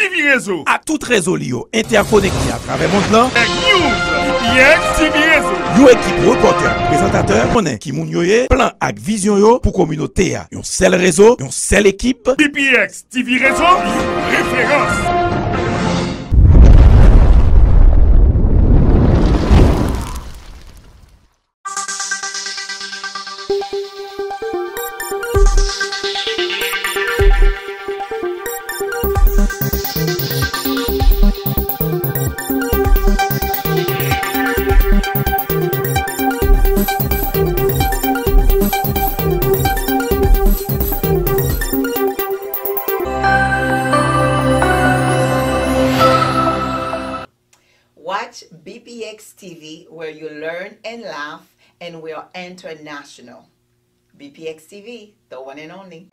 TV réseau. A tout réseau Lio, interconnecté à travers monde là. Tech News, IPX TV réseau. Yo équipe reporter, présentateur, konen ki moun yo ye, plan ak vision yo pour communauté a. Yon seul réseau, yon seule équipe. IPX TV réseau, référence. TV where you learn and laugh and we are international. BPX TV, the one and only.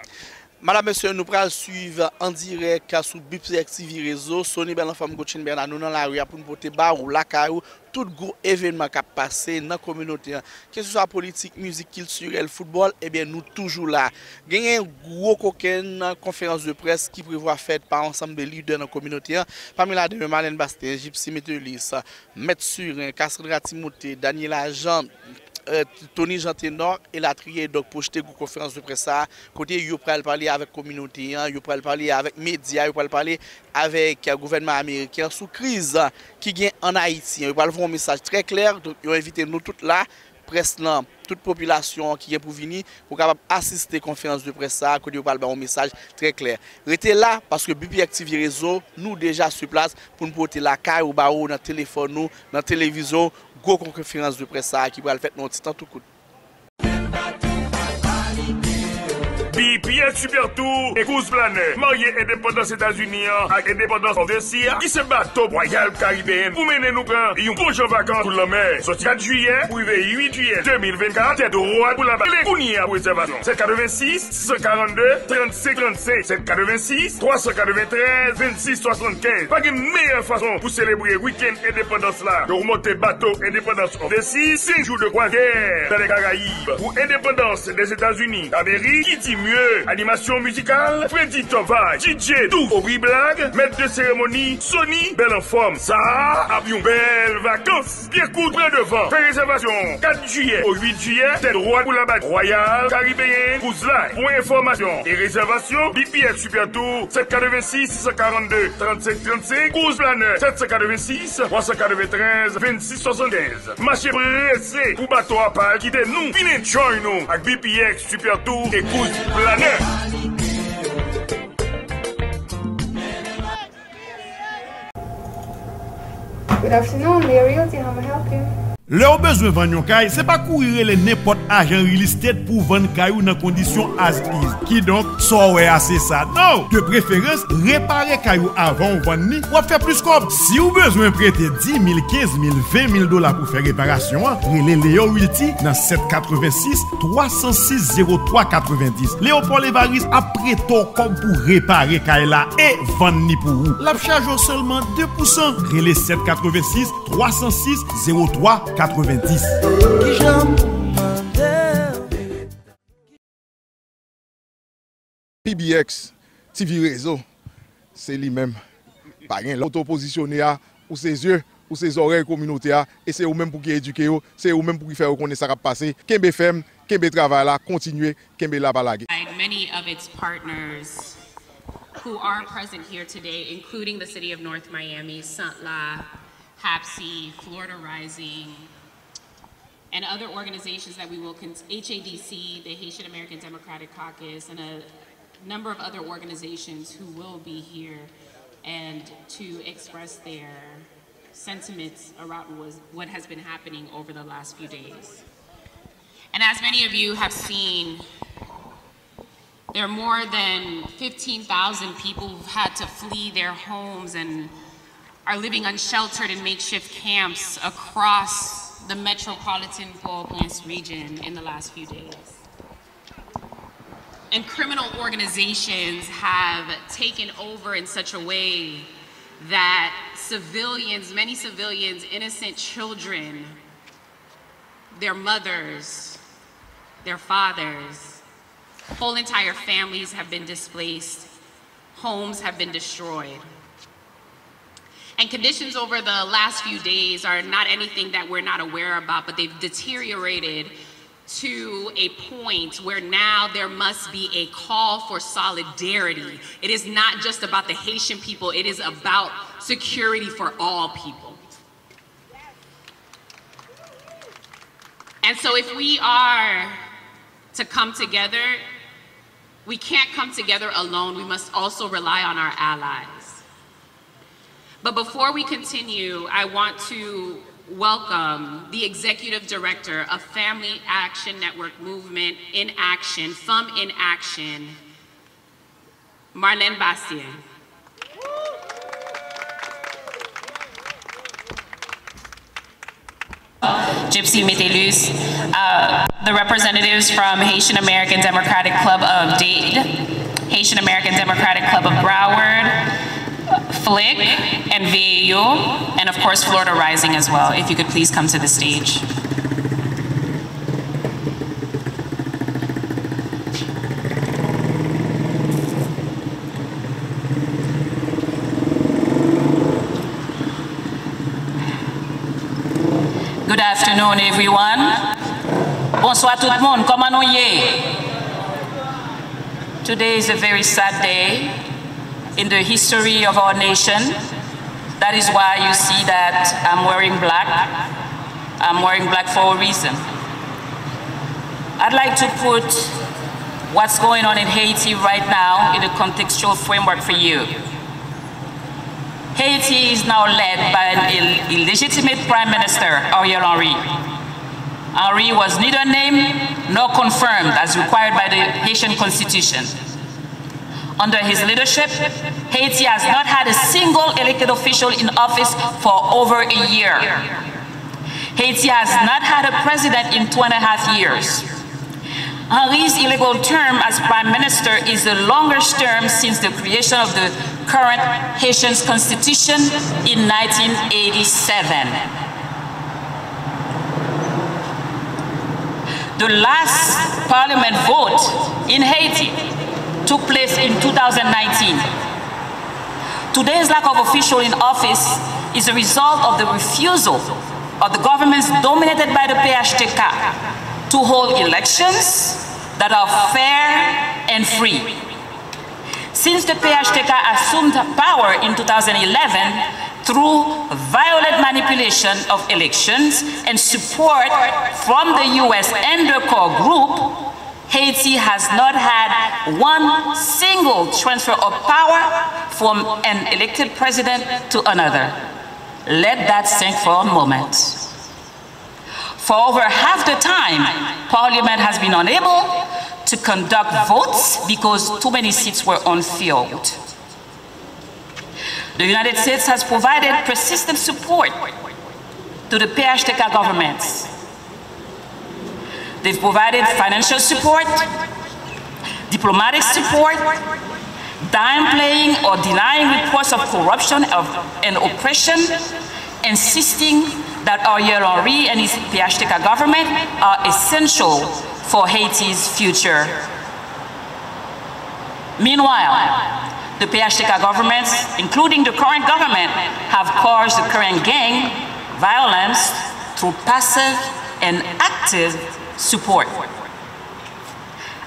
Madame, Monsieur, nou pral suive an direk sou Bipsek TV Rezo, Sony Belanfam Gochin Bernan, nou nan la ria pou nou pote bar ou lakay ou, tout gwo evenman kap pase nan kominote an. Kè sou sa politik, müzik, kilturel, foutbol, ebyen eh nou toujou la. Genyen gwo koken nan konferans de pres ki prevo a fèt pa ansambe lider nan kominote an, Pamela Deme, Marlène Bastien, Gypsy Metelis, Metsurin, Kassandra Timote, Daniela Jean, Euh, Tony Jean-Ténor et la trier donc projeté une conférence de presse à côté yo pral parler avec communauté hein. Yo pral parler avec médias yo pral parler avec euh, gouvernement américain sous crise qui gagne en Haïti yo pral un message très clair donc yo invité nous toutes là presse là toute population qui est pour venir pour capable assister conférence de presse à côté parle un message très clair. Restez là parce que BPI Active Réseau nous déjà sur place pour nous porter la caille au barreau dans téléphone nous dans télévision gwo konkonferans de presa ki pral fèt nou titan tout kout. BPX Super Tour et Cruise Planet. Marié indépendance États-Unis avec indépendance overseas qui se bateau Royal Caribbean pour mener nous prendre et un bon jour vacances pour la mer. Sorti 4 juillet arriver 8 juillet 2024. Tête droite pour la balle. Les Kounia pour réservation. 786 642 35 35 786 393 26 75. Pas une meilleure façon pour célébrer week-end indépendance là. De remonter bateau indépendance overseas 5 jours de croisière dans les Caraïbes. Pour indépendance des États-Unis d'Amérique qui dit Animation musicale, Freddy Tovage, DJ Doux, Aubry Blague, maître de cérémonie, Sony, belle en forme. Ça, avion belle vacances. Bien coup près devant. Fais réservation 4 juillet au 8 juillet. Tête droite pour la batte royale, caribéen, Line. Pour information et réservation, BPF Super Tour, 786 642 35 35, Cruise Planner, 786 393 26 75. Marché pressé pour bateau à pas quitter nous. Venez join nous avec BPX Super Tour et Cruise Planner. Good afternoon, Realty. How may I help you? Le ou bezwen van yon kay, se pa kourire le nepot ajan real estate pou van kay ou nan kondisyon as is. Ki donk, so we ase sa. Non! De preferens, repare kay ou avan ou van ni, wap fe plus kob. Si ou bezwen prete 10 000, 15 000, 20 000 dola pou fe reparasyon an, rele Leo Realty nan 786-306-0390. Leo Paul Evaris apre preto kob pou repare kay la e van ni pou ou. Lap chajo selman 2%. Rele 786-306-0390. 90. PBX, TV Rezo, se li menm. Pa gen la autoposisyone a, ou se zye, ou se zorey kominote a, e se ou menm pou ki eduke yo, se ou menm pou ki fè rekone sa kap pase, kenbe fem, kenbe travay la, kontinue, kenbe la balage. Many of its partners who are present here today, including the city of North Miami, Saint La, HAPSI, Florida Rising, and other organizations that we will, HADC, the Haitian American Democratic Caucus, and a number of other organizations who will be here and to express their sentiments around what has been happening over the last few days. And as many of you have seen, there are more than 15,000 people who've had to flee their homes and are living unsheltered in makeshift camps across the metropolitan Port-au-Prince region in the last few days. And criminal organizations have taken over in such a way that civilians, many civilians, innocent children, their mothers, their fathers, whole entire families have been displaced homes have been destroyed. And conditions over the last few days are not anything that we're not aware about, but they've deteriorated to a point where now there must be a call for solidarity. It is not just about the Haitian people, it is about security for all people. And so if we are to come together, we can't come together alone. We must also rely on our allies. But before we continue, I want to welcome the Executive Director of Family Action Network Movement in Action, FANM in Action, Marlene Bastien. Gepsie Metellus, uh, the representatives from Haitian American Democratic Club of Dade, Haitian American Democratic Club of Broward, FLIC and VAU, and of course Florida Rising as well. If you could please come to the stage. Good afternoon, everyone. Bonsoir tout le monde. Comment nous y Today is a very sad day in the history of our nation. That is why you see that I'm wearing black. I'm wearing black for a reason. I'd like to put what's going on in Haiti right now in a contextual framework for you. Haiti is now led by an illegitimate prime minister, Ariel Henry. Henry was neither named nor confirmed as required by the Haitian constitution. Under his leadership, Haiti has not had a single elected official in office for over a year. Haiti has not had a president in two and a half years. Henry's illegal term as prime minister is the longest term since the creation of the current Haitian constitution in 1987. The last parliament vote in Haiti took place in 2019. Today's lack of official in office is a result of the refusal of the governments dominated by the PHTK to hold elections that are fair and free. Since the PHTK assumed power in 2011 through violent manipulation of elections and support from the US and the core group, Haiti has not had one single transfer of power from an elected president to another. Let that sink for a moment. For over half the time, Parliament has been unable to conduct votes because too many seats were unfilled. The United States has provided persistent support to the PHTK governments They've provided financial support, diplomatic support, downplaying or denying reports of corruption and oppression, insisting that Ariel Henry and his PHTK government are essential for Haiti's future. Meanwhile, the PHTK governments, including the current government, have caused the current gang violence through passive and active support.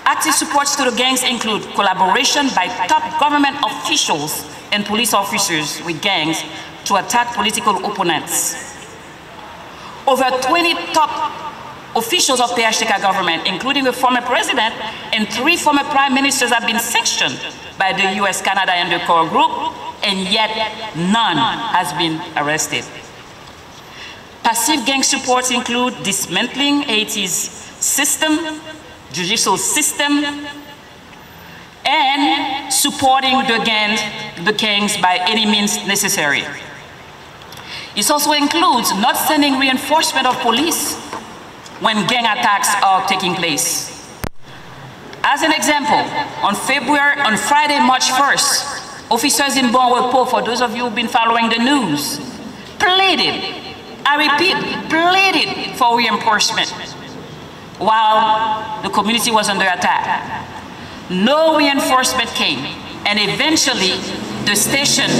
Active supports to the gangs include collaboration by top government officials and police officers with gangs to attack political opponents. Over 20 top officials of the PHTK government, including the former president and three former prime ministers have been sanctioned by the US, Canada, and the core group, and yet none has been arrested. Passive gang supports include dismantling Haiti's system, judicial system, and supporting the, gangs, the gangs by any means necessary. It also includes not sending reinforcement of police when gang attacks are taking place. As an example, on February, on Friday, March 1st, officers in Bon Repos, for those of you who've been following the news, pleaded, I repeat, pleaded for reinforcement while the community was under attack. No reinforcement came. And eventually, the station,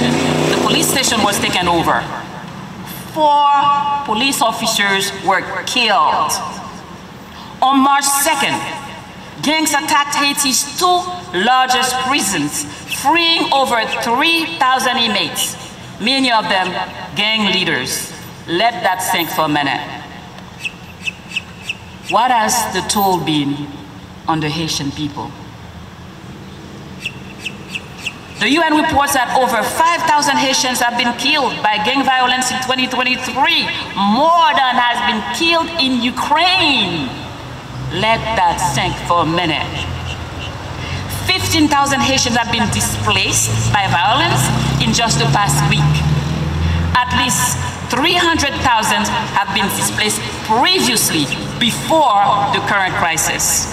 the police station was taken over. Four police officers were killed. On March 2nd, gangs attacked Haiti's two largest prisons, freeing over 3,000 inmates, many of them gang leaders. Let that sink for a minute. What has the toll been on the Haitian people? The UN reports that over 5,000 Haitians have been killed by gang violence in 2023. More than has been killed in Ukraine. Let that sink for a minute. 15,000 Haitians have been displaced by violence in just the past week. At least 300,000 have been displaced previously before the current crisis.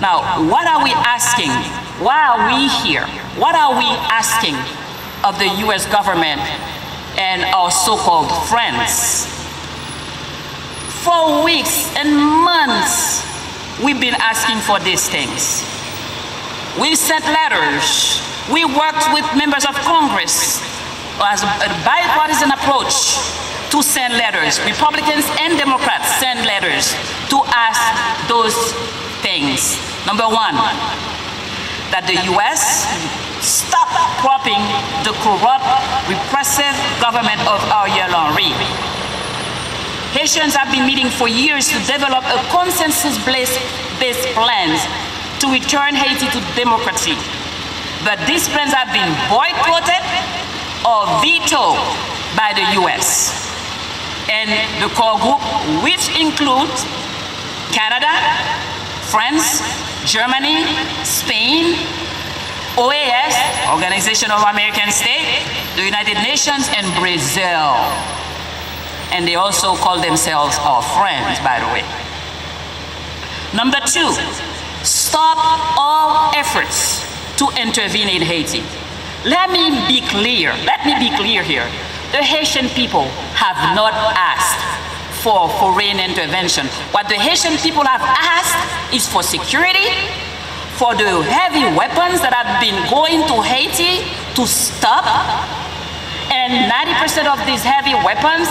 Now, what are we asking why are we here? What are we asking of the US government and our so called friends? For weeks and months, we've been asking for these things. We've sent letters. We worked with members of Congress as a bipartisan approach to send letters. Republicans and Democrats send letters to ask those things. Number one, that the US stop propping the corrupt, repressive government of Ariel Henry. Haitians have been meeting for years to develop a consensus-based plans to return Haiti to democracy. But these plans have been boycotted or vetoed by the US. And the core group, which includes Canada, France, Germany, Spain, OAS, Organization of American States, the United Nations, and Brazil. And they also call themselves our friends, by the way. Number two, stop all efforts to intervene in Haiti. Let me be clear, let me be clear here. The Haitian people have not asked for foreign intervention. What the Haitian people have asked is for security, for the heavy weapons that have been going to Haiti to stop. And 90% of these heavy weapons,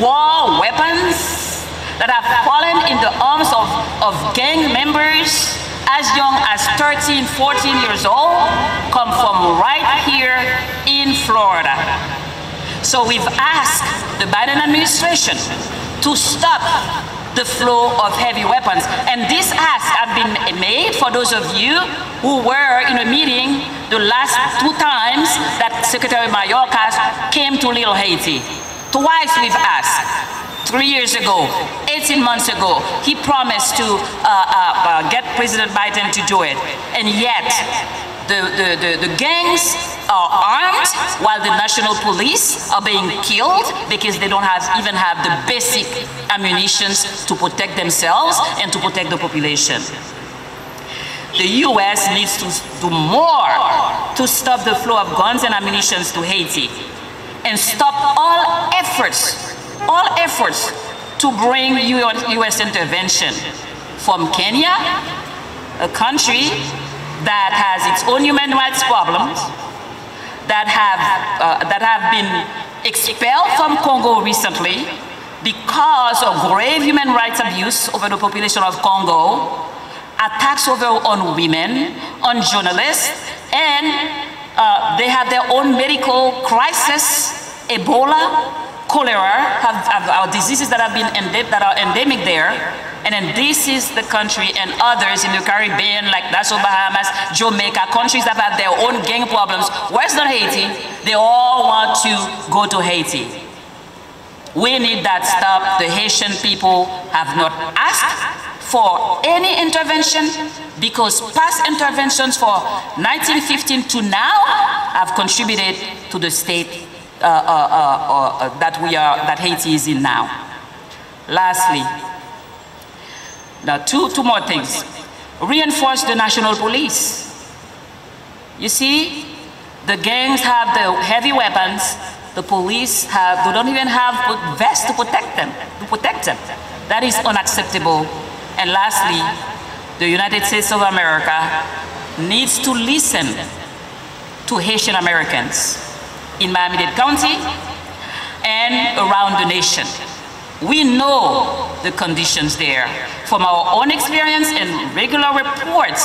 war weapons, that have fallen in the arms of, of gang members as young as 13, 14 years old, come from right here in Florida. So we've asked the Biden administration to stop the flow of heavy weapons. And this ask have been made for those of you who were in a meeting the last two times that Secretary Mayorkas came to Little Haiti. Twice we've asked. Three years ago, 18 months ago, he promised to uh, uh, uh, get President Biden to do it. And yet, the, the, the, the gangs are armed while the national police are being killed because they don't have even have the basic ammunition to protect themselves and to protect the population. The US needs to do more to stop the flow of guns and ammunition to Haiti and stop all efforts, all efforts to bring US intervention from Kenya, a country that has its own human rights problems, that have, uh, that have been expelled from Congo recently because of grave human rights abuse over the population of Congo, attacks over on women, on journalists, and uh, they have their own medical crisis, Ebola, cholera, have, have, diseases that have been that are endemic there, and then this is the country and others in the Caribbean, like Nassau, Bahamas, Jamaica, countries that have their own gang problems. Western Haiti, they all want to go to Haiti. We need that stop. The Haitian people have not asked for any intervention because past interventions for 1915 to now have contributed to the state uh, uh, uh, uh Uh, uh, uh, that we are, that Haiti is in now. Lastly, now, two, two more things. Reinforce the national police. You see, the gangs have the heavy weapons. The police have, they don't even have vests to protect them, to protect them. That is unacceptable. And lastly, the United States of America needs to listen to Haitian Americans in Miami-Dade County and around the nation. We know the conditions there from our own experience and regular reports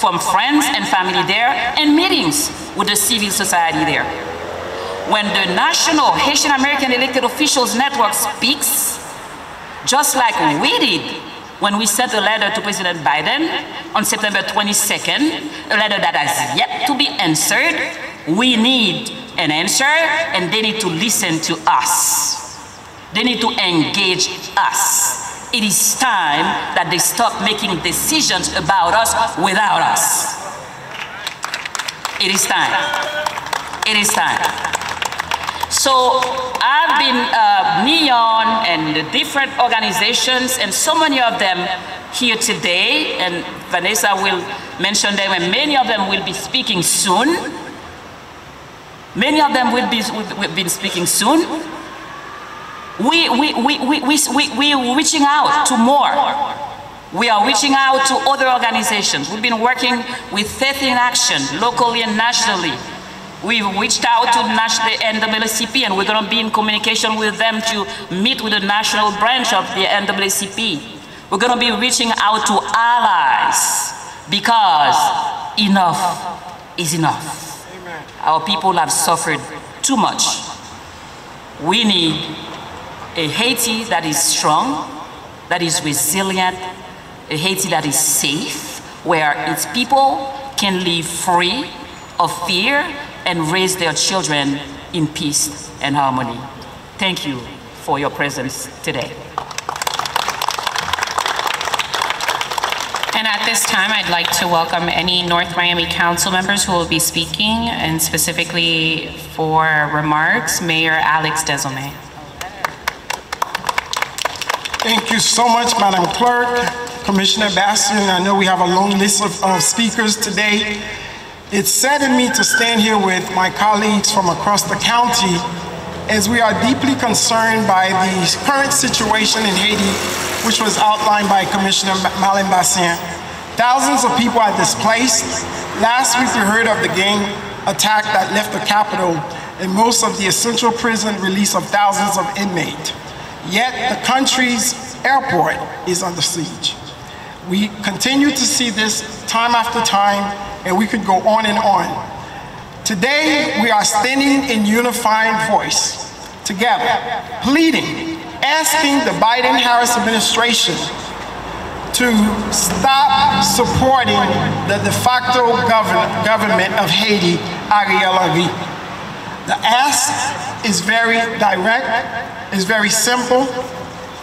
from friends and family there and meetings with the civil society there. When the National Haitian American Elected Officials Network speaks, just like we did when we sent a letter to President Biden on September 22nd, a letter that has yet to be answered, we need an answer and they need to listen to us. They need to engage us. It is time that they stop making decisions about us without us. It is time. It is time. So I've been uh, NEON and the different organizations and so many of them here today and Vanessa will mention them and many of them will be speaking soon. Many of them will be, will be speaking soon we, we, we, we, we, we, we are reaching out to more. We are reaching out to other organizations. We've been working with Faith in Action, locally and nationally. We've reached out to the NAACP and we're going to be in communication with them to meet with the national branch of the NAACP. We're going to be reaching out to allies because enough is enough. Our people have suffered too much. We need a Haiti that is strong, that is resilient, a Haiti that is safe, where its people can live free of fear and raise their children in peace and harmony. Thank you for your presence today. And at this time, I'd like to welcome any North Miami Council members who will be speaking, and specifically for remarks, Mayor Alex Desulme. Thank you so much, Madam Clerk, Commissioner Bastien. I know we have a long list of, speakers today. It's saddened me to stand here with my colleagues from across the county as we are deeply concerned by the current situation in Haiti, which was outlined by Commissioner Marlene Bastien. Thousands of people are displaced. Last week we heard of the gang attack that left the capital and most of the essential prison release of thousands of inmates. Yet the country's airport is under siege. We continue to see this time after time, and we could go on and on. Today, we are standing in unified voice, together, pleading, asking the Biden-Harris administration to stop supporting the de facto govern government of Haiti, Ariel Henry. The ask is very direct, is very simple.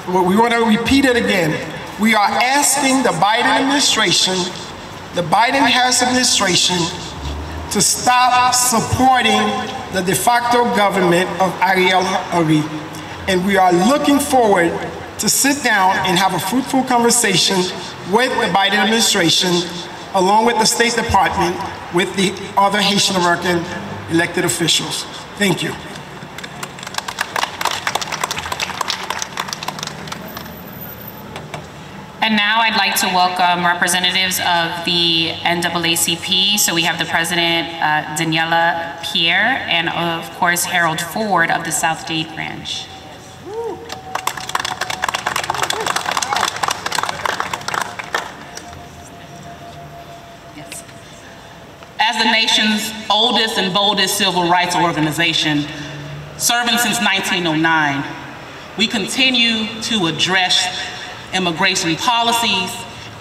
We want to repeat it again. We are asking the Biden administration, the Biden-Harris administration, to stop supporting the de facto government of Ariel Henry. And we are looking forward to sit down and have a fruitful conversation with the Biden administration, along with the State Department, with the other Haitian American elected officials. Thank you. And now I'd like to welcome representatives of the NAACP. So we have the president, uh, Daniela Pierre, and of course, Harold Ford of the South Dade branch. As the nation's oldest and boldest civil rights organization, serving since 1909, we continue to address immigration policies,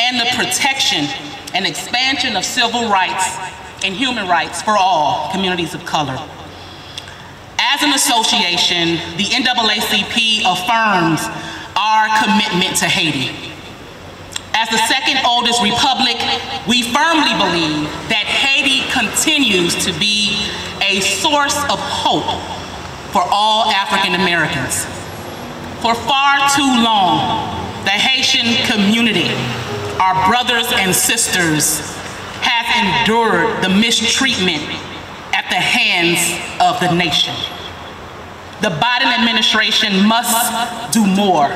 and the protection and expansion of civil rights and human rights for all communities of color. As an association, the NAACP affirms our commitment to Haiti. As the second oldest republic, we firmly believe that Haiti continues to be a source of hope for all African Americans. For far too long, the Haitian community, our brothers and sisters, have endured the mistreatment at the hands of the nation. The Biden administration must do more,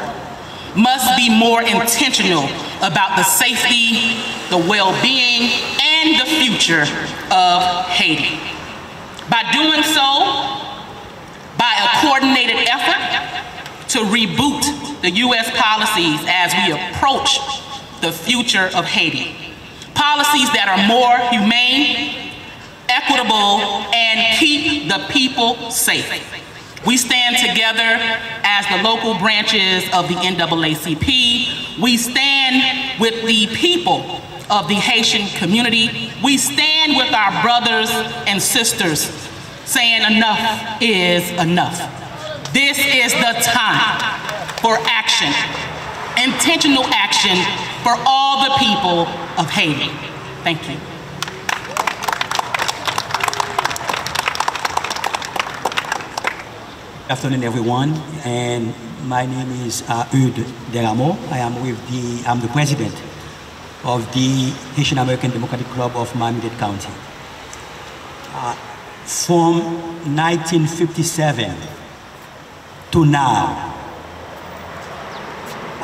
must be more intentional about the safety, the well-being, and the future of Haiti. By doing so, by a coordinated effort to reboot the U.S. policies as we approach the future of Haiti. Policies that are more humane, equitable, and keep the people safe. We stand together as the local branches of the NAACP. We stand with the people of the Haitian community. We stand with our brothers and sisters saying enough is enough. This is the time for action, intentional action for all the people of Haiti. Thank you. Good afternoon, everyone. And my name is uh, Deramo. I am with the, I'm the president of the Haitian American Democratic Club of Miami-Dade County. Uh, from 1957 to now,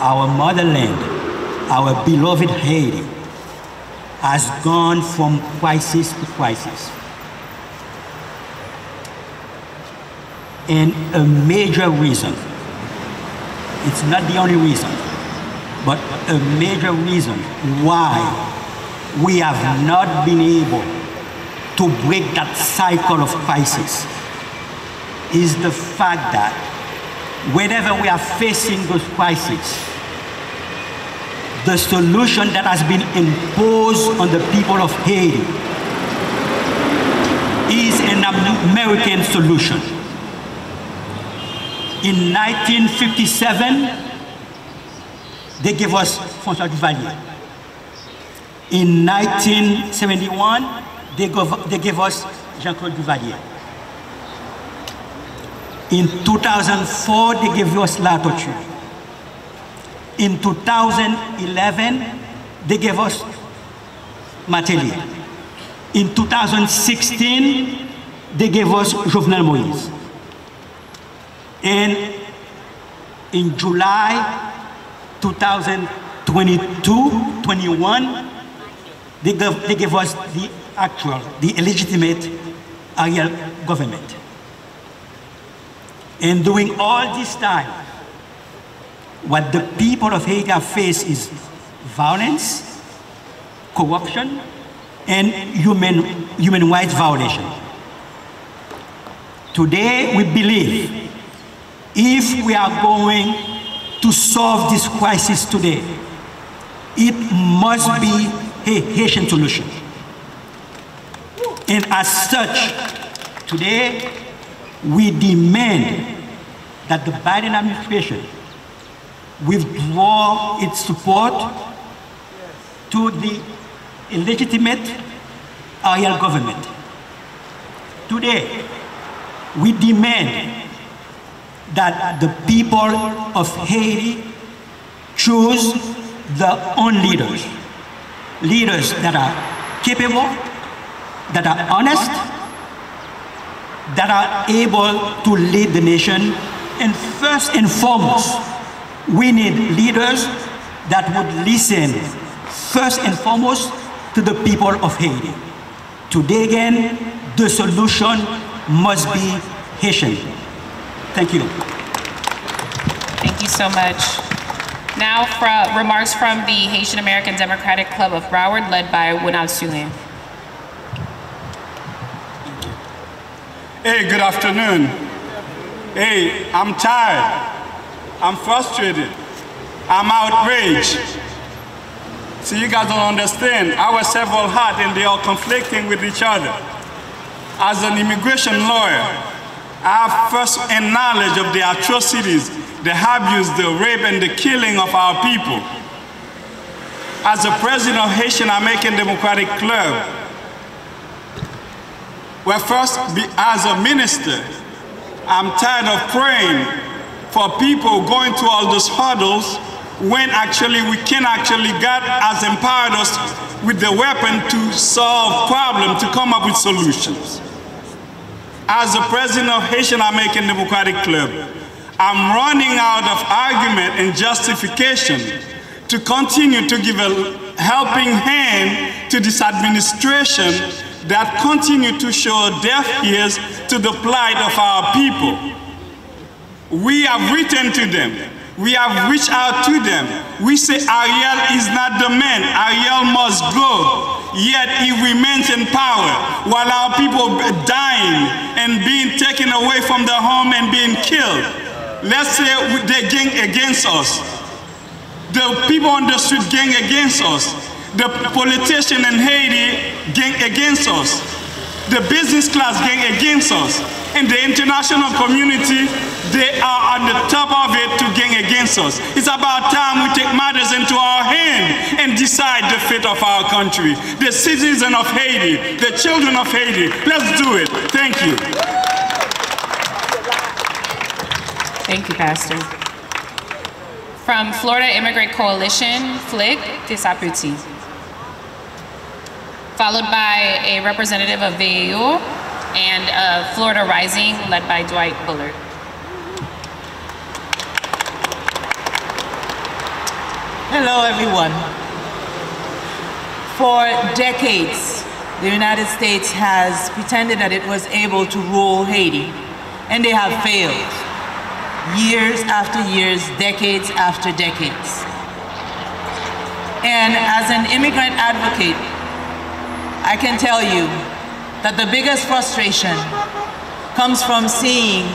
our motherland, our beloved Haiti, has gone from crisis to crisis. And a major reason, it's not the only reason, but a major reason why we have not been able to break that cycle of crisis is the fact that whenever we are facing those crises, the solution that has been imposed on the people of Haiti is an American solution. In 1957, they gave us François Duvalier. In 1971, they gave, they gave us Jean-Claude Duvalier. In 2004, they gave us Latortue. In 2011, they gave us Martelly. In 2016, they gave us Jovenel Moïse. And in July 2022-21, they gave, they gave us the actual, the illegitimate Ariel government. And during all this time, what the people of Haiti faced is violence, corruption, and human, human rights violation. Today, we believe if we are going to solve this crisis today, it must be a Haitian solution. And as such, today, we demand that the Biden administration withdraw its support to the illegitimate Ariel government. Today, we demand that the people of Haiti choose their own leaders. Leaders that are capable, that are honest, that are able to lead the nation. And first and foremost, we need leaders that would listen first and foremost to the people of Haiti. Today again, the solution must be Haitian. Thank you. Thank you so much. Now, for remarks from the Haitian American Democratic Club of Broward, led by Winal Sulian. Hey, good afternoon. Hey, I'm tired. I'm frustrated. I'm outraged. See, you guys don't understand. Our several hearts and they are conflicting with each other. As an immigration lawyer, I have first hand knowledge of the atrocities, the abuse, the rape, and the killing of our people. As the president of Haitian American Democratic Club, well, first, as a minister, I'm tired of praying for people going through all those hurdles when actually we can actually, God has empowered us with the weapon to solve problems, to come up with solutions. As the president of Haitian American Democratic Club, I'm running out of argument and justification to continue to give a helping hand to this administration that continue to show deaf ears to the plight of our people. We have written to them. We have reached out to them. We say Ariel is not the man. Ariel must go. Yet he remains in power while our people dying and being taken away from their home and being killed. Let's say they gang against us. The people on the street gang against us. The politician in Haiti gang against us. The business class gang against us. And the international community, they are on the top of it to gang against us. It's about time we take matters into our hand and decide the fate of our country. The citizens of Haiti, the children of Haiti. Let's do it. Thank you. Thank you, Pastor. From Florida Immigrant Coalition, FLIC Desaputi. Followed by a representative of VAU and uh, Florida Rising, led by Dwight Bullard. Hello, everyone. For decades, the United States has pretended that it was able to rule Haiti, and they have failed. Years after years, decades after decades. And as an immigrant advocate, I can tell you that the biggest frustration comes from seeing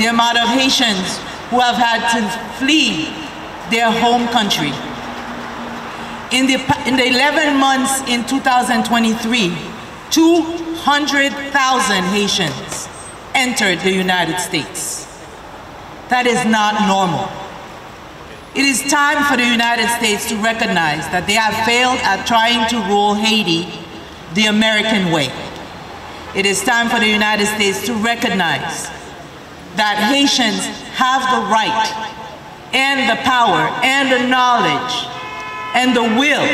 the amount of Haitians who have had to flee their home country. In the, in the 11 months in 2023, 200,000 Haitians entered the United States. That is not normal. It is time for the United States to recognize that they have failed at trying to rule Haiti the American way. It is time for the United States to recognize that Haitians have the right and the power and the knowledge and the will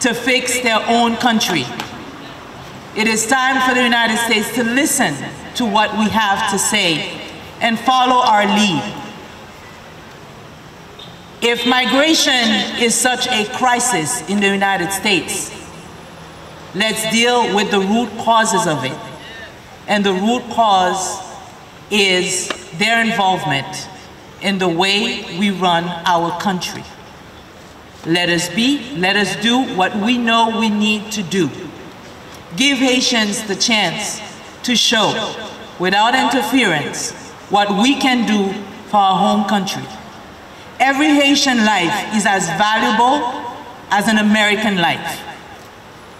to fix their own country. It is time for the United States to listen to what we have to say and follow our lead. If migration is such a crisis in the United States, let's deal with the root causes of it. And the root cause is their involvement in the way we run our country. Let us be, let us do what we know we need to do. Give Haitians the chance to show, without interference, what we can do for our home country. Every Haitian life is as valuable as an American life.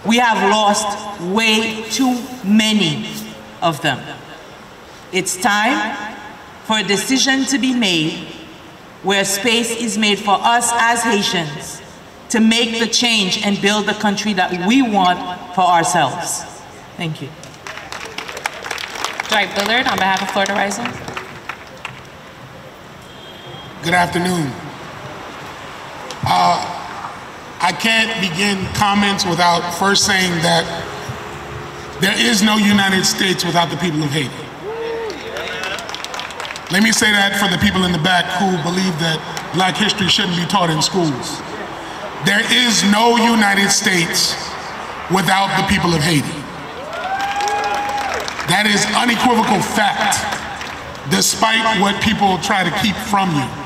We have lost way too many of them. It's time for a decision to be made where space is made for us as Haitians to make the change and build the country that we want for ourselves. Thank you. Dwight Bullard on behalf of Florida Rising. Good afternoon. Uh, I can't begin comments without first saying that there is no United States without the people of Haiti. Let me say that for the people in the back who believe that black history shouldn't be taught in schools. There is no United States without the people of Haiti. That is unequivocal fact, despite what people try to keep from you.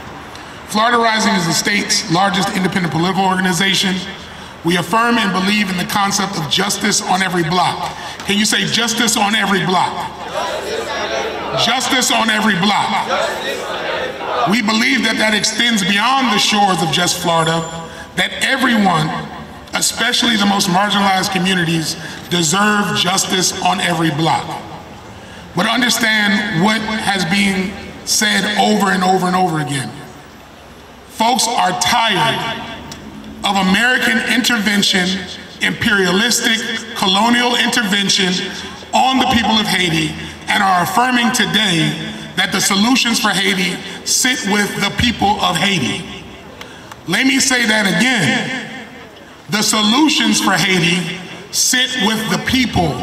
Florida Rising is the state's largest independent political organization. We affirm and believe in the concept of justice on every block. Can you say justice on every block? Justice on every block. We believe that that extends beyond the shores of just Florida, that everyone, especially the most marginalized communities, deserve justice on every block. But understand what has been said over and over and over again. Folks are tired of American intervention, imperialistic, colonial intervention on the people of Haiti and are affirming today that the solutions for Haiti sit with the people of Haiti. Let me say that again. The solutions for Haiti sit with the people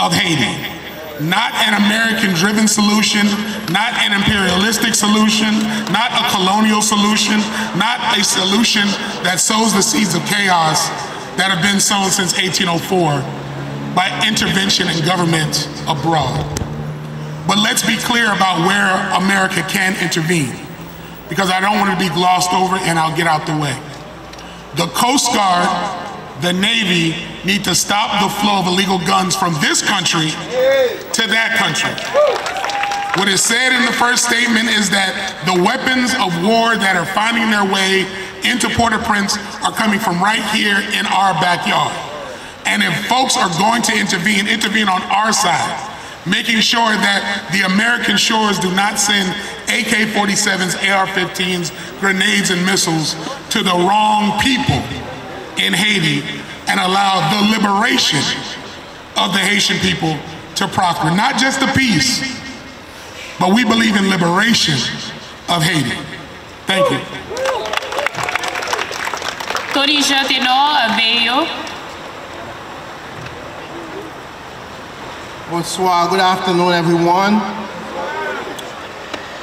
of Haiti. Not an American driven solution, not an imperialistic solution, not a colonial solution, not a solution that sows the seeds of chaos that have been sown since 1804 by intervention in government abroad. But let's be clear about where America can intervene because I don't want to be glossed over and I'll get out the way. The Coast Guard, the Navy need to stop the flow of illegal guns from this country to that country. What is said in the first statement is that the weapons of war that are finding their way into Port-au-Prince are coming from right here in our backyard. And if folks are going to intervene, intervene on our side, making sure that the American shores do not send AK-47s, AR-15s, grenades, and missiles to the wrong people in Haiti and allow the liberation of the Haitian people to prosper. Not just the peace, but we believe in liberation of Haiti. Thank you. Torija Tenor Aveio. Bonsoir, good afternoon, everyone.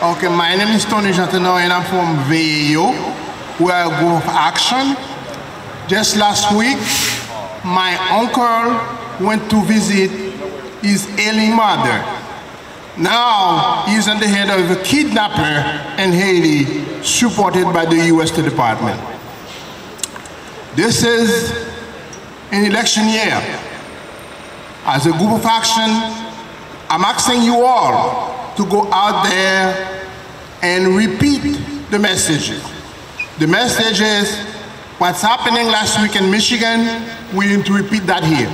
Okay, my name is Tony Jatano and I'm from VAO. We are a group of action. Just last week, my uncle went to visit his ailing mother. Now, he's on the head of a kidnapper in Haiti, supported by the U.S. Department. This is an election year. As a group of action, I'm asking you all to go out there and repeat the messages. The message is what's happening last week in Michigan, we need to repeat that here.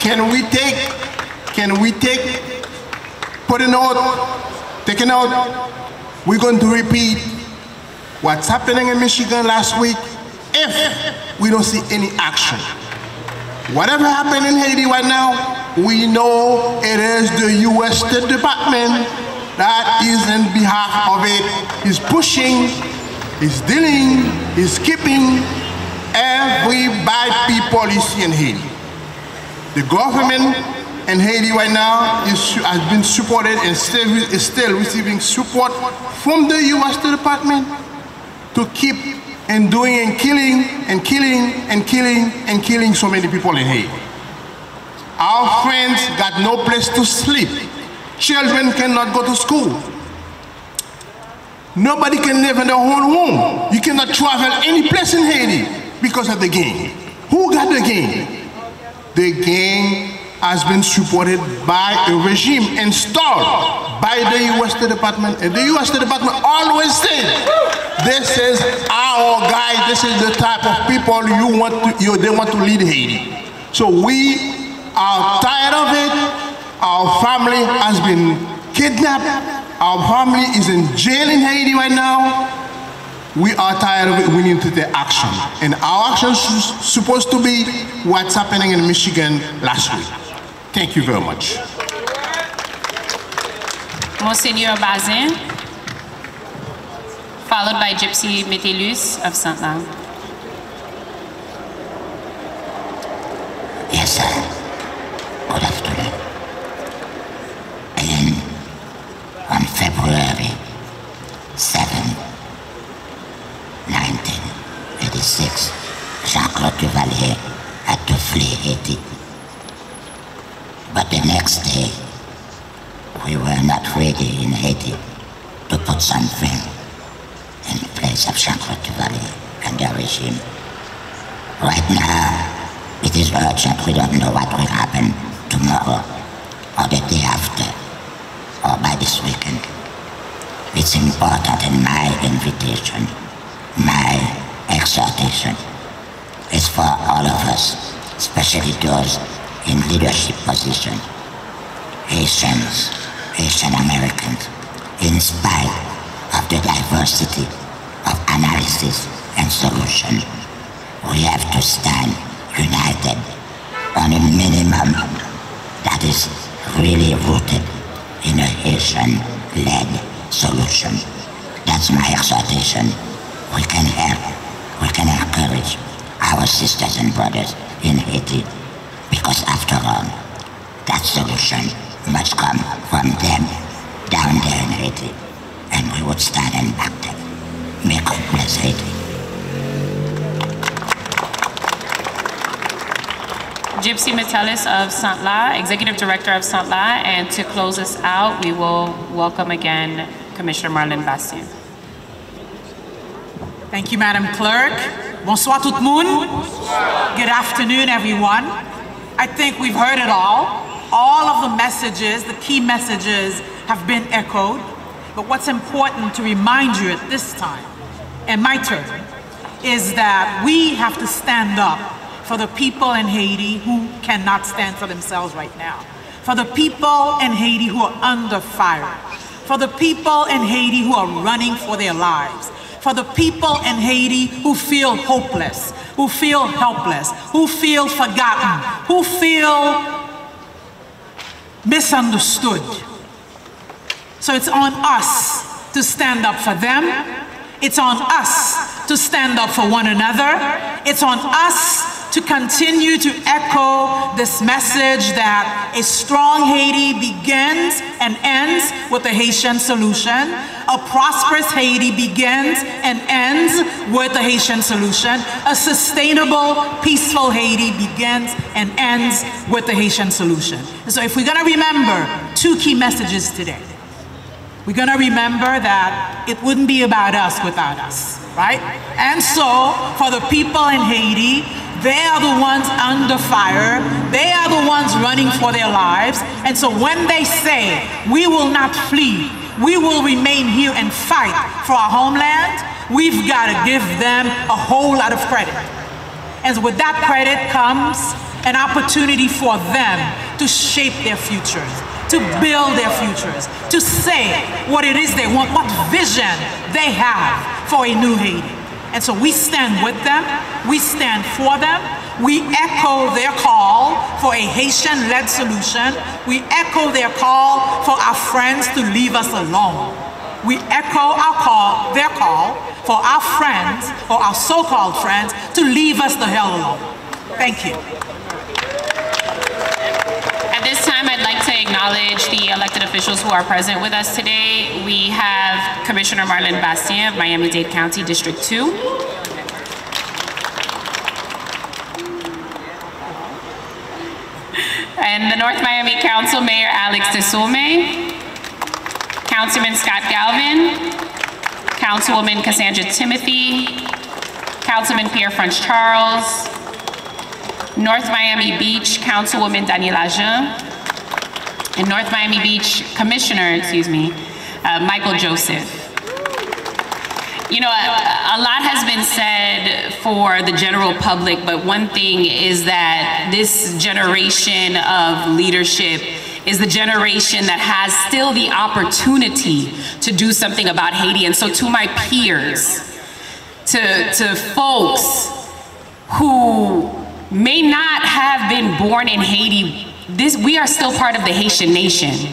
Can we take, can we take, put a note, take a note, we're going to repeat what's happening in Michigan last week if we don't see any action. Whatever happened in Haiti right now, we know it is the U.S. State Department that is in behalf of it, is pushing, is dealing, is keeping every bad people policy in Haiti. The government in Haiti right now is, has been supported and still, is still receiving support from the U.S. Department to keep and doing and killing and killing and killing and killing so many people in Haiti. Our friends got no place to sleep. Children cannot go to school. Nobody can live in their own home. You cannot travel any place in Haiti because of the gang. Who got the gang? The gang has been supported by a regime installed by the U.S. Department. And the U.S. Department always said, this is our guy, this is the type of people you want to, you, they want to lead Haiti. So we are tired of it. Our family has been kidnapped. Our family is in jail in Haiti right now. We are tired of it. We need to take action. And our action is supposed to be what's happening in Michigan last week. Thank you very much. Monseigneur Bazin, followed by Gepsie Metellus of Sant La. Yes, sir. Good afternoon. And on February 7, 1986, Jean-Claude Duvalier had to flee Haiti. But the next day, we were not ready in Haiti to put something in place of Jean-Claude Duvalier and the regime. Right now, it is urgent. We don't know what will happen tomorrow or the day after or by this weekend. It's important in my invitation, my exhortation is for all of us, especially those in leadership position, Haitians, Haitian Americans, in spite of the diversity of analysis and solution, we have to stand united on a minimum that is really rooted in a Haitian-led solution. That's my exhortation. We can help, we can encourage our sisters and brothers in Haiti because after all, solution must come from them down there in Haiti. And we would stand and back them. May God bless Haiti. Gepsie Metellus of Sant La, Executive Director of Sant La, and to close us out, we will welcome again Commissioner Marlene Bastien. Thank you, Madam Clerk. Bonsoir tout le monde. Good afternoon, everyone. I think we've heard it all. All of the messages, the key messages, have been echoed. But what's important to remind you at this time, and my turn, is that we have to stand up for the people in Haiti who cannot stand for themselves right now, for the people in Haiti who are under fire, for the people in Haiti who are running for their lives, for the people in Haiti who feel hopeless, who feel helpless, who feel forgotten, who feel misunderstood. So it's on us to stand up for them. It's on us to stand up for one another. It's on us to continue to echo this message that a strong Haiti begins and ends with the Haitian solution. A prosperous Haiti begins and ends with the Haitian solution. A sustainable, peaceful Haiti begins and ends with the Haitian solution. So if we're gonna remember two key messages today, we're going to remember that it wouldn't be about us without us, right? And so, for the people in Haiti, they are the ones under fire. They are the ones running for their lives. And so, when they say, we will not flee, we will remain here and fight for our homeland, we've got to give them a whole lot of credit. And with that credit comes an opportunity for them to shape their futures to build their futures, to say what it is they want, what vision they have for a new Haiti. And so we stand with them, we stand for them, we echo their call for a Haitian led solution, we echo their call for our friends to leave us alone. We echo our call, their call for our friends, or our so called friends, to leave us the hell alone. Thank you. Acknowledge the elected officials who are present with us today. We have Commissioner Marlene Bastien of Miami-Dade County District 2. And the North Miami Council Mayor Alex Desulme, Councilman Scott Galvin, Councilwoman Kassandra Timothe, Councilman Pierre Frantz Charles, North Miami Beach Councilwoman Daniela Jean, and North Miami Beach Commissioner, excuse me, uh, Michael Joseph. You know, a, a, lot has been said for the general public, but one thing is that this generation of leadership is the generation that has still the opportunity to do something about Haiti. And so to my peers, to, to folks who may not have been born in Haiti, this, we are still part of the Haitian nation.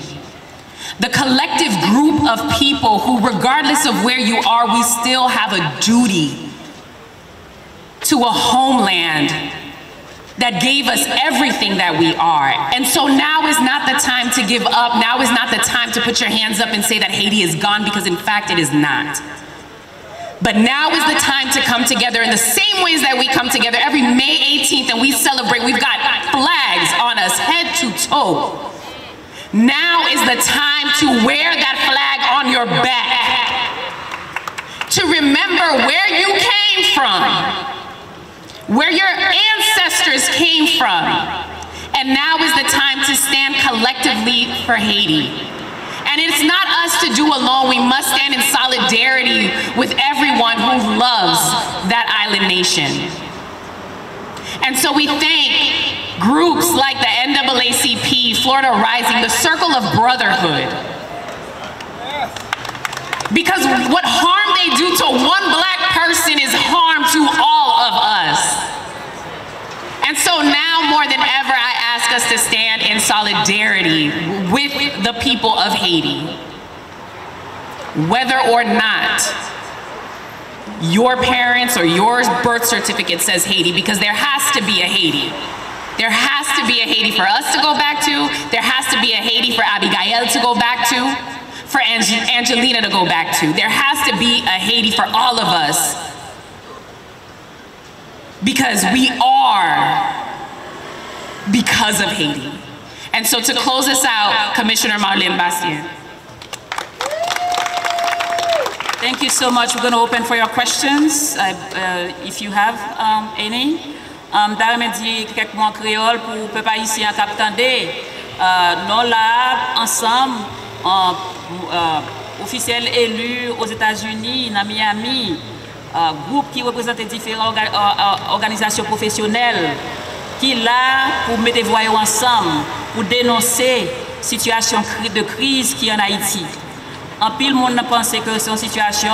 The collective group of people who, regardless of where you are, we still have a duty to a homeland that gave us everything that we are. And so now is not the time to give up. Now is not the time to put your hands up and say that Haiti is gone because in fact it is not. But now is the time to come together in the same ways that we come together every May 18th and we celebrate. We've got flags on us head to toe. Now is the time to wear that flag on your back. To remember where you came from, where your ancestors came from. And now is the time to stand collectively for Haiti. And it's not us to do alone. We must stand in solidarity with everyone who loves that island nation. And so we thank groups like the NAACP, Florida Rising, the Circle of Brotherhood. Because what harm they do to one black person is harm to all of us. And so now more than ever, I ask us to stand in solidarity with the people of Haiti. Whether or not your parents or your birth certificate says Haiti, because there has to be a Haiti. There has to be a Haiti for us to go back to. There has to be a Haiti for Abigail to go back to, for Ange- Angelina to go back to. There has to be a Haiti for all of us. Because we are because of Haiti. And so to close this out, Commissioner Marlene Bastien. Thank you so much. We're going to open for your questions, uh, uh, if you have um, any. Um, Dare me di kek mwen kreol pou pe pa isi an kap tende. Uh, non la, ansam, uh, uh, ofisyel elu aux Etats-Unis, nan Miami, uh, groupe ki reprezente diferent orga, uh, uh, qui là pour mettre voyons ensemble, pour dénoncer la situation de crise qui est en Haïti. En pile, monde a pensé que une situation,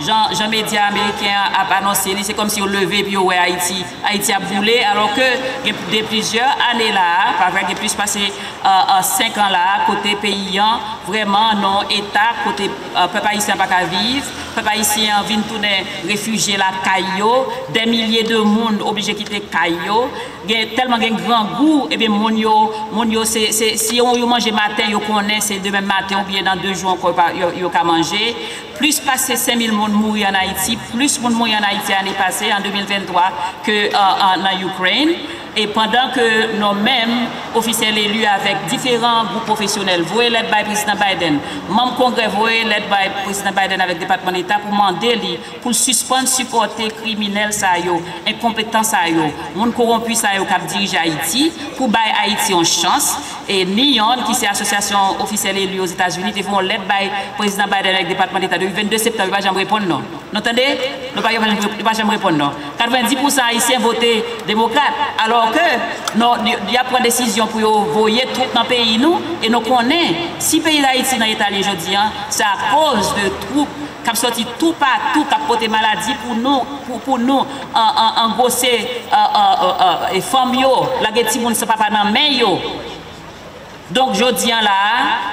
jean Média américain a annoncé, c'est comme si on levait puis Haïti, Haïti a brûlé, alors que depuis plusieurs années là, par exemple, plus passé euh, euh, cinq ans là, côté paysan, vraiment non État, côté euh, peuple haïtien pas qu'à vivre, peuple haïtien vient tourner réfugié la Caillou, des milliers de monde obligés quitter Caillou, tellement un grand goût et bien mon yo, c'est si on yo mange matin, yo connaît c'est demain matin ou bien dans deux jours encore yo, yo ka manger. Plus passé 5000 monde mourir en Haïti, plus monde mourir en Haïti l'année passée en 2023 que euh, en Ukraine. Et pendant que nous-mêmes, officiels élus avec différents groupes professionnels, voyez l'aide par président Biden, membres congrès voyez l'aide par président Biden avec le département d'État pour demander pour suspendre, supporter criminels, incompétents, moun corrompus qui dirigent Haïti, pour bailler Haïti en chance et NION, qui c'est l'association officielle élue aux États-Unis, ils font l'aide par le président Biden avec le département d'État depuis 22 septembre. Ils ne vont pas répondre non. Vous entendez Ils ne vont pas répondre non. 90% non. haïtiens votaient démocrate, alors que nous avons pris décision pour voyer tout dans le pays nous, et nous connaissons, si le pays d'Haïti dans l'État aujourd'hui, c'est à cause de troupes qui sorti tout partout, qui porté maladie pour nous, pour, pour nous, en, en, en gosser, en, en, en, en, en, en, en, en, en, Donk jodi an la,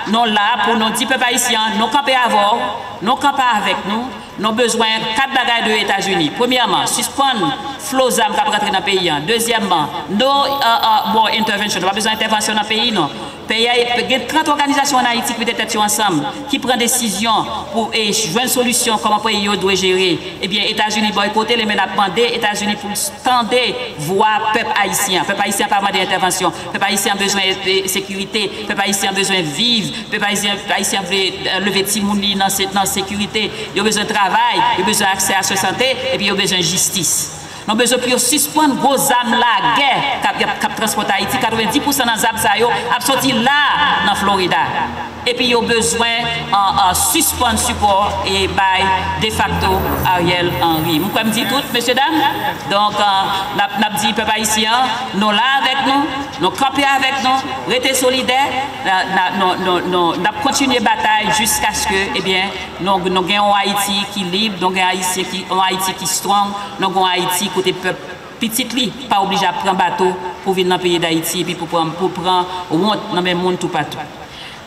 nou la pou non non non nou di pe pa isyan, nou kampe avor, nou kampe avek nou, nou bezwen kat bagay de Etats-Unis. Premiyaman, suspon flow zam kap rentre nan peyi an. Dezyemman, nou uh, uh, bon intervention, nou pa bezwen intervention nan peyi nou. Il y a 30 organisations en Haïti qui ensemble, qui prennent décision pour et, jouer une solution comment pays doit gérer. Eh bien, États-Unis boycotter les menaces demandé, États-Unis pour tendre voir peuple haïtien. Peuple haïtien pas besoin d'intervention. Peuple haïtien a besoin de sécurité. Peuple haïtien a besoin de vivre. Peuple haïtien, veut lever Timouni dans la sécurité. Il a besoin de travail, il a besoin d'accès à la santé et puis il a besoin de justice. Nous avons besoin de 6 points de gros âmes la guerre qui transportent Haïti. 90% des âmes sont sortis là, dans Florida. epi yo bezwen an, an suspon support e bay de facto Ariel Henry. Mwen kwa mdi tout, mèche dam? Donk, euh, nap, nap di pe pa isi an, nou la avèk nou, nou krapè avèk nou, rete solide, nap kontinye batay jisk aske, ebyen, eh nou gen yon Haiti ki libre, nou gen yon Haiti ki strong, nou gen yon Haiti kote pep pitit li, pa oblige a pren bato pou vin nan peyi d'Haiti, pi pou pren, pou pren, ou non, moun nan men moun tout patou.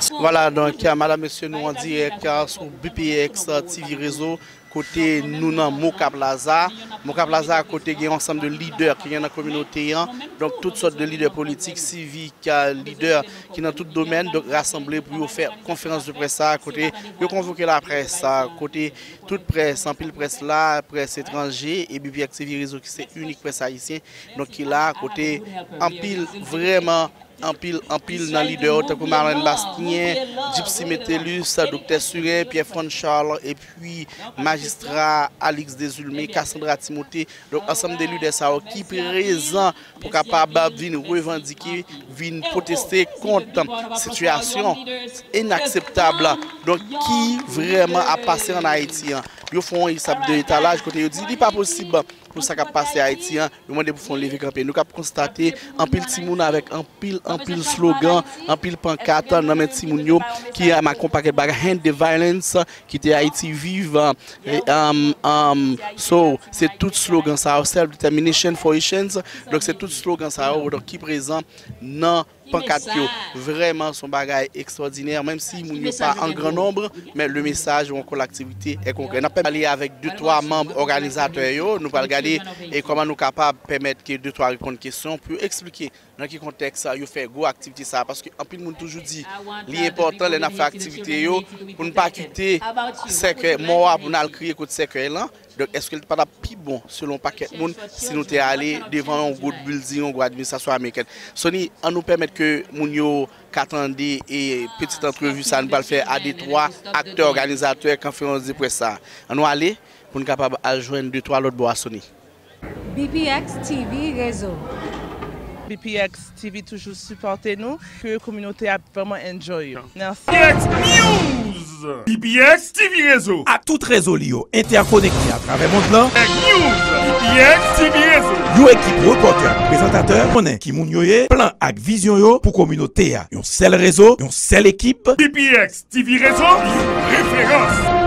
Voilà, donc, madame, monsieur, nous en direct sur BPX TV Réseau, côté nous dans Moka Plaza. Moka Plaza, côté il y a un ensemble de leaders qui sont dans la communauté. Donc, toutes sortes de leaders politiques, civiques, leaders qui sont dans tout domaine, donc rassemblés pour faire conférence de presse à côté. Ils convoquer la presse à côté, toute presse, en pile presse là, presse étrangère et BPX TV Réseau qui c'est unique presse haïtienne. Donc, qui là, côté, en pile vraiment anpil, anpil nan lider ou takou Marlène Bastien, Gypsy Metellus, Dr. Suret, Pierre Fonchal, et puis magistrat Alex Desulme, Cassandra Timote, donc ensemble des leaders sa ou ki prezant pou kapabab vin revandike, vin protester kontan situasyon inakseptable, donc ki vreman a pase an Haïti an. yo fon isap de etalaj kote yo di li pa posib pou sa kap pase Haitien, yo mande pou fon leve kampen. Nou kap konstate anpil timoun avèk anpil anpil slogan, anpil pankata nan men timoun yo ki ma kompake baga hand the violence ki te Haiti vive. Um, um, so, se tout slogan sa ou self-determination for Haitians, donc se tout slogan sa ou ki prezant nan pankat yo, vreman son bagay ekstraordiner, menm si moun yo pa an gran nombre, men le mesaj ou an kon l'aktivite e konkre. Nan pe pali avek 2-3 mamb organizatör yo, nou pal gade e koman nou kapab pemet ki 2-3 rekon kesyon, pou eksplike nan ki kontek sa yo fè gwo aktivite sa, paske anpil moun toujou di, li important lè nan fè aktivite yo, pou nou pa kite sekre, mwa pou nan kriye kote sekre lan, dok eske l pata pi bon, selon paket moun, si nou te ale devan yon gwo building, yon gwo administrasyon Ameriken. Soni, an nou pèmèt ke moun yo katande e petit entrevue sa, nou pal fè AD3, akte organizatè, konferans di pre sa. An nou ale, pou nou kapab aljwen 2-3 lot bo a Soni. BPX TV Rezo. BPX TV toujou supporte nou, ke kominote ap vèman enjoy yo. Nansi. BPX News! BPX TV Rezo! A tout rezo li yo, interkonekte a travè moun plan. BPX News! BPX TV Rezo! Yo ekip reporter, prezentateur, konen ki moun yo ye, plan ak vizyon yo pou kominote a. Yon sel rezo, yon sel ekip. BPX TV Rezo, yon referans!